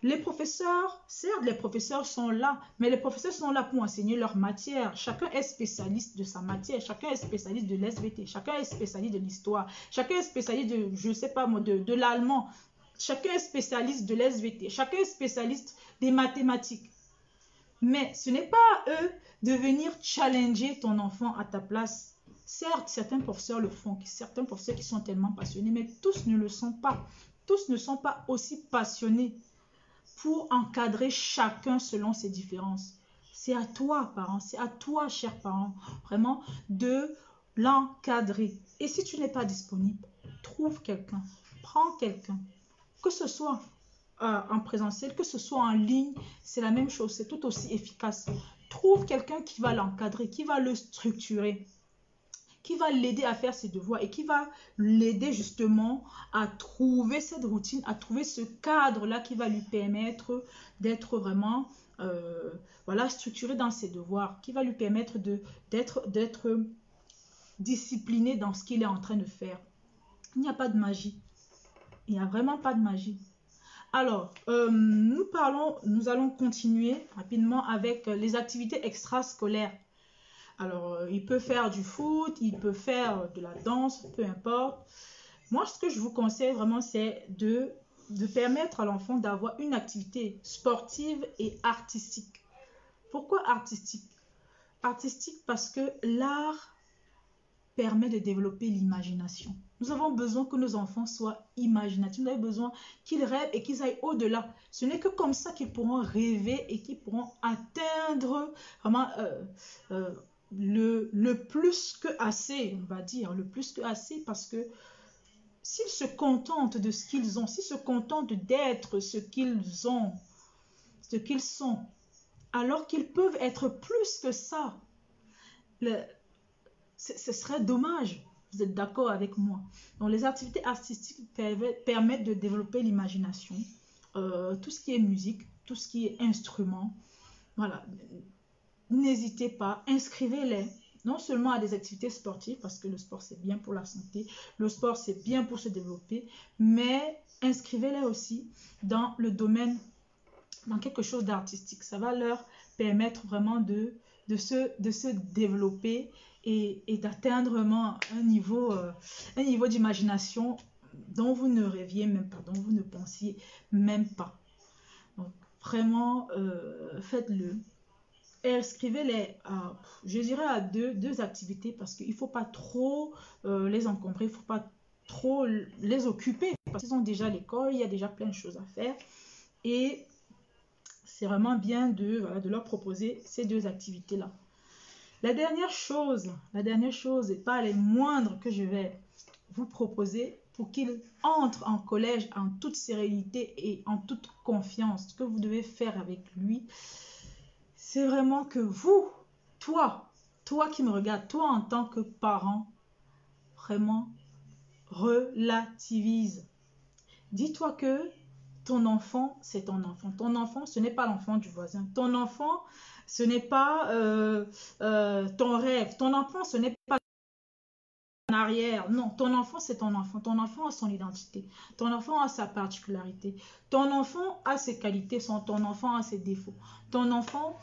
Les professeurs, certes, les professeurs sont là, mais les professeurs sont là pour enseigner leur matière. Chacun est spécialiste de sa matière. Chacun est spécialiste de l'SVT. Chacun est spécialiste de l'histoire. Chacun est spécialiste de, je sais pas moi, de, de l'allemand. Chacun est spécialiste de l'SVT. Chacun est spécialiste des mathématiques. Mais ce n'est pas à eux de venir challenger ton enfant à ta place. Certes, certains professeurs le font, certains professeurs qui sont tellement passionnés, mais tous ne le sont pas. Tous ne sont pas aussi passionnés pour encadrer chacun selon ses différences. C'est à toi, parents, c'est à toi, chers parents, vraiment, de l'encadrer. Et si tu n'es pas disponible, trouve quelqu'un, prends quelqu'un, que ce soit euh, en présentiel, que ce soit en ligne, c'est la même chose, c'est tout aussi efficace. Trouve quelqu'un qui va l'encadrer, qui va le structurer, qui va l'aider à faire ses devoirs et qui va l'aider justement à trouver cette routine, à trouver ce cadre-là qui va lui permettre d'être vraiment euh, voilà, structuré dans ses devoirs, qui va lui permettre d'être discipliné dans ce qu'il est en train de faire. Il n'y a pas de magie. Il n'y a vraiment pas de magie. Alors, euh, nous parlons, nous allons continuer rapidement avec les activités extrascolaires. Alors, euh, il peut faire du foot, il peut faire de la danse, peu importe. Moi, ce que je vous conseille vraiment, c'est de, de permettre à l'enfant d'avoir une activité sportive et artistique. Pourquoi artistique? Artistique parce que l'art permet de développer l'imagination. Nous avons besoin que nos enfants soient imaginatifs. Nous avons besoin qu'ils rêvent et qu'ils aillent au-delà. Ce n'est que comme ça qu'ils pourront rêver et qu'ils pourront atteindre vraiment euh, euh, le, le plus que assez, on va dire, le plus que assez, parce que s'ils se contentent de ce qu'ils ont, s'ils se contentent d'être ce qu'ils ont, ce qu'ils sont, alors qu'ils peuvent être plus que ça, le, ce serait dommage. Vous êtes d'accord avec moi Donc, les activités artistiques permettent de développer l'imagination, euh, tout ce qui est musique, tout ce qui est instrument. Voilà, n'hésitez pas, inscrivez-les non seulement à des activités sportives, parce que le sport c'est bien pour la santé, le sport c'est bien pour se développer, mais inscrivez-les aussi dans le domaine, dans quelque chose d'artistique. Ça va leur permettre vraiment de, de, se, de se développer et, d'atteindre vraiment un niveau, euh, niveau d'imagination dont vous ne rêviez même pas, dont vous ne pensiez même pas. Donc, vraiment, euh, faites-le inscrivez-les, je dirais, à deux, deux activités parce qu'il ne faut pas trop euh, les encombrer, il ne faut pas trop les occuper parce qu'ils ont déjà l'école, il y a déjà plein de choses à faire. Et c'est vraiment bien de, de leur proposer ces deux activités-là. La dernière chose, la dernière chose et pas les moindres que je vais vous proposer pour qu'ils entrent en collège en toute sérénité et en toute confiance, ce que vous devez faire avec lui, c'est vraiment que vous, toi, toi qui me regardes, toi en tant que parent, vraiment relativise. Dis-toi que ton enfant, c'est ton enfant. Ton enfant, ce n'est pas l'enfant du voisin. Ton enfant, ce n'est pas euh, euh, ton rêve. Ton enfant, ce n'est pas en arrière. Non, ton enfant, c'est ton enfant. Ton enfant a son identité. Ton enfant a sa particularité. Ton enfant a ses qualités. ton enfant a ses défauts. Ton enfant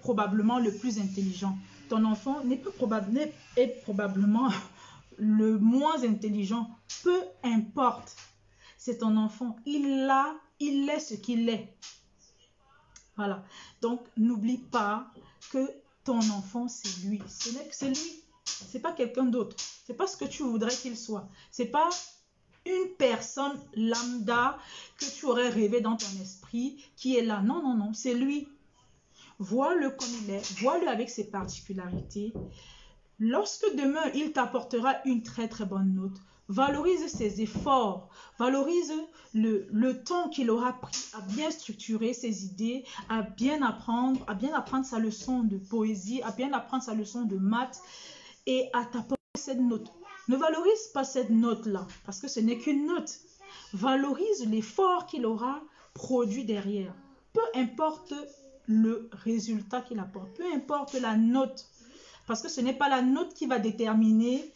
probablement le plus intelligent. Ton enfant n'est pas probable, est probablement le moins intelligent. Peu importe. C'est ton enfant. Il a, il est ce qu'il est. Voilà. Donc, n'oublie pas que ton enfant, c'est lui. C'est lui. C'est pas quelqu'un d'autre. C'est pas ce que tu voudrais qu'il soit. C'est pas une personne lambda que tu aurais rêvé dans ton esprit qui est là. Non, non, non. C'est lui. Vois-le comme il est, vois-le avec ses particularités. Lorsque demain, il t'apportera une très très bonne note, valorise ses efforts, valorise le, le temps qu'il aura pris à bien structurer ses idées, à bien apprendre, à bien apprendre sa leçon de poésie, à bien apprendre sa leçon de maths et à t'apporter cette note. Ne valorise pas cette note-là, parce que ce n'est qu'une note. Valorise l'effort qu'il aura produit derrière. Peu importe le résultat qu'il apporte. Peu importe la note, parce que ce n'est pas la note qui va déterminer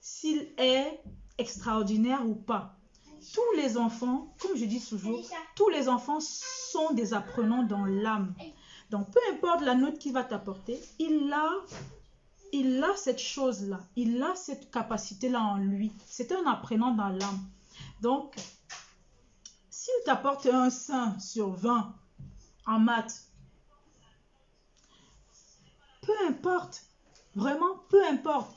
s'il est extraordinaire ou pas. Tous les enfants, comme je dis toujours, tous les enfants sont des apprenants dans l'âme. Donc, peu importe la note qu'il va t'apporter, il a, il a cette chose-là, il a cette capacité-là en lui. C'est un apprenant dans l'âme. Donc, s'il t'apporte un 5 sur 20, en maths. Peu importe, vraiment peu importe.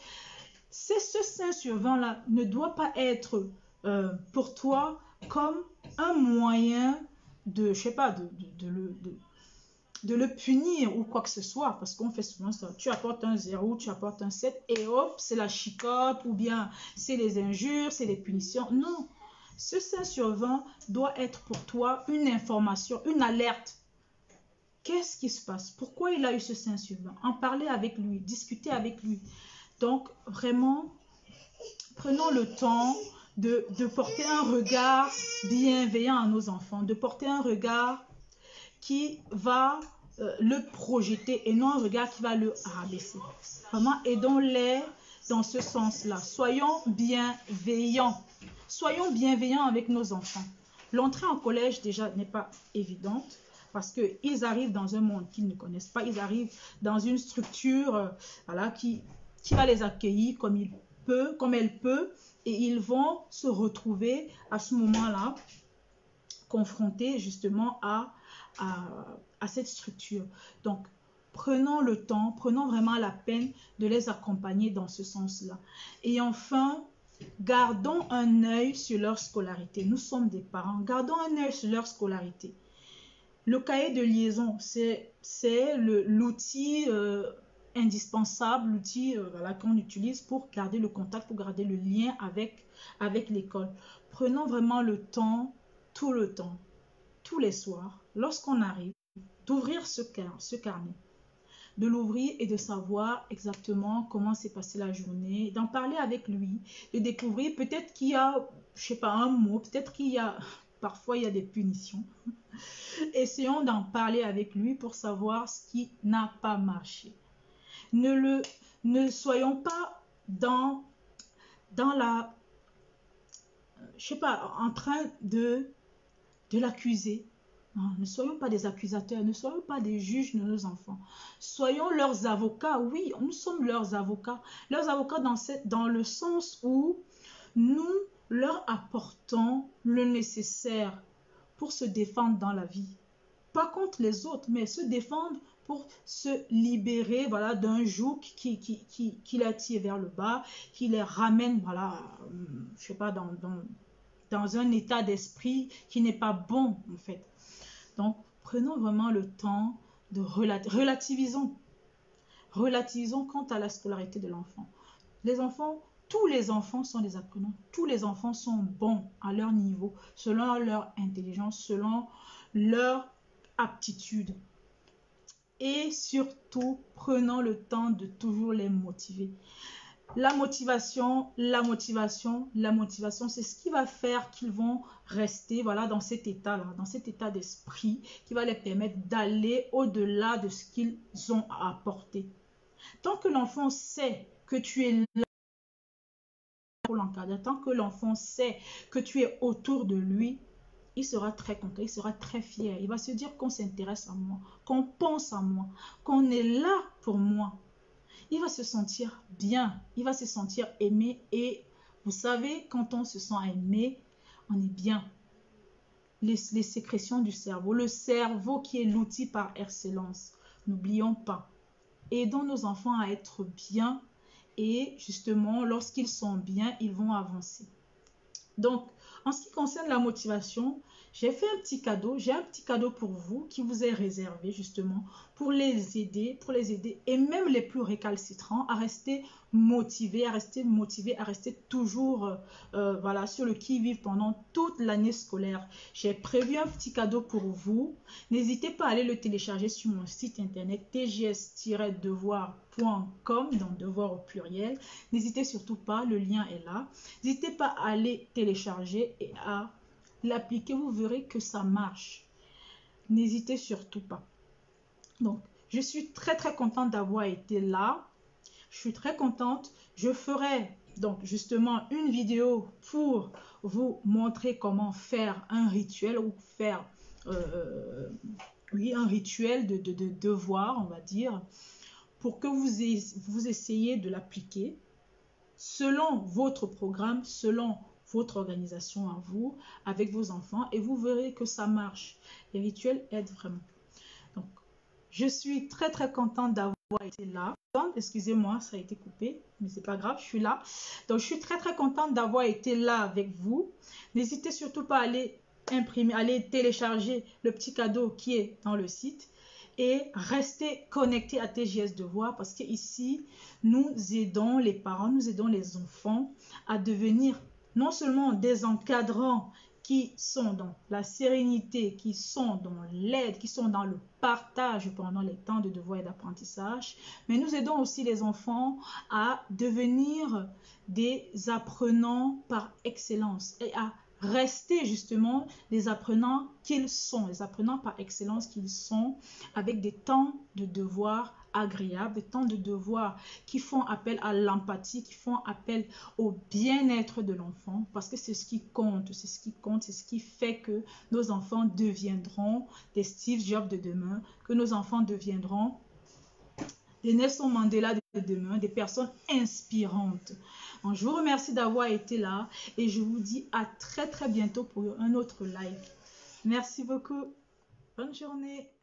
C'est ce Saint-Survent-là ne doit pas être euh, pour toi comme un moyen de, je sais pas, de, de, le, de, le punir ou quoi que ce soit, parce qu'on fait souvent ça. Tu apportes un 0, tu apportes un 7, et hop, c'est la chicote, ou bien c'est les injures, c'est les punitions. Non, ce saint survent doit être pour toi une information, une alerte. Qu'est-ce qui se passe? Pourquoi il a eu ce saint survent En parler avec lui, discuter avec lui. Donc, vraiment, prenons le temps de, porter un regard bienveillant à nos enfants, de porter un regard qui va euh, le projeter et non un regard qui va le rabaisser. Vraiment, aidons-les dans ce sens-là. Soyons bienveillants. Soyons bienveillants avec nos enfants. L'entrée en collège déjà n'est pas évidente parce qu'ils arrivent dans un monde qu'ils ne connaissent pas. Ils arrivent dans une structure euh, voilà, qui, va les accueillir comme il peut, comme elle peut et ils vont se retrouver à ce moment-là confrontés justement à, à, cette structure. Donc, prenons le temps, prenons vraiment la peine de les accompagner dans ce sens-là. Et enfin, gardons un œil sur leur scolarité. Nous sommes des parents, gardons un œil sur leur scolarité. Le cahier de liaison, c'est l'outil euh, indispensable, l'outil euh, voilà, qu'on utilise pour garder le contact, pour garder le lien avec, avec l'école. Prenons vraiment le temps, tout le temps, tous les soirs, lorsqu'on arrive, d'ouvrir ce, ce carnet, de l'ouvrir et de savoir exactement comment s'est passée la journée, d'en parler avec lui, de découvrir peut-être qu'il y a, je sais pas, un mot, peut-être qu'il y a, parfois il y a des punitions. Essayons d'en parler avec lui pour savoir ce qui n'a pas marché ne le ne soyons pas dans dans la je sais pas en train de de l'accuser ne soyons pas des accusateurs, ne soyons pas des juges de nos enfants. Soyons leurs avocats. Oui, nous sommes leurs avocats. Leurs avocats dans, cette, dans le sens où nous leur apportons le nécessaire pour se défendre dans la vie. Pas contre les autres, mais se défendre pour se libérer voilà, d'un joug qui, qui, qui, qui l'attire vers le bas, qui les ramène, voilà, euh, je sais pas, dans, dans, dans un état d'esprit qui n'est pas bon, en fait. Donc, prenons vraiment le temps de relativisons. Relativisons quant à la scolarité de l'enfant. Les enfants, tous les enfants sont des apprenants. Tous les enfants sont bons à leur niveau, selon leur intelligence, selon leur aptitude et surtout prenons le temps de toujours les motiver. La motivation, la motivation, la motivation, c'est ce qui va faire qu'ils vont rester voilà dans cet état-là, dans cet état d'esprit qui va les permettre d'aller au-delà de ce qu'ils ont à apporter. Tant que l'enfant sait que tu es là l'encadrer, tant que l'enfant sait que tu es autour de lui, il sera très content, il sera très fier. Il va se dire qu'on s'intéresse à moi, qu'on pense à moi, qu'on est là pour moi. Il va se sentir bien, il va se sentir aimé et vous savez, quand on se sent aimé, on est bien. Les, les sécrétions du cerveau, le cerveau qui est l'outil par excellence. N'oublions pas. Aidons nos enfants à être bien et justement, lorsqu'ils sont bien, ils vont avancer. Donc, en ce qui concerne la motivation, j'ai fait un petit cadeau. J'ai un petit cadeau pour vous qui vous est réservé justement pour les aider, pour les aider et même les plus récalcitrants à rester motivés, à rester motivés, à rester toujours euh, euh, voilà sur le qui-vive pendant toute l'année scolaire. J'ai prévu un petit cadeau pour vous. N'hésitez pas à aller le télécharger sur mon site internet tgs-devoir.com, donc devoir au pluriel. N'hésitez surtout pas, le lien est là. N'hésitez pas à aller télécharger et à l'appliquer, vous verrez que ça marche. N'hésitez surtout pas. Donc, je suis très très contente d'avoir été là. Je suis très contente. Je ferai donc justement une vidéo pour vous montrer comment faire un rituel ou faire euh, oui, un rituel de, de, devoir, on va dire, pour que vous, vous essayez de l'appliquer selon votre programme, selon votre organisation à vous, avec vos enfants, et vous verrez que ça marche. Les rituels aident vraiment. Je suis très très contente d'avoir été là. Excusez-moi, ça a été coupé, mais c'est pas grave, je suis là. Donc je suis très très contente d'avoir été là avec vous. N'hésitez surtout pas à aller imprimer, aller télécharger le petit cadeau qui est dans le site et restez connectés à TGS Devoir parce que ici nous aidons les parents, nous aidons les enfants à devenir non seulement des encadrants qui sont dans la sérénité, qui sont dans l'aide, qui sont dans le partage pendant les temps de devoir et d'apprentissage, mais nous aidons aussi les enfants à devenir des apprenants par excellence et à rester justement les apprenants qu'ils sont, les apprenants par excellence qu'ils sont, avec des temps de devoir agréables, temps de devoir qui font appel à l'empathie, qui font appel au bien-être de l'enfant, parce que c'est ce qui compte, c'est ce qui compte, c'est ce qui fait que nos enfants deviendront des Steve Jobs de demain, que nos enfants deviendront des Nelson Mandela de demain, des personnes inspirantes. je vous remercie d'avoir été là et je vous dis à très très bientôt pour un autre live. Merci beaucoup. Bonne journée.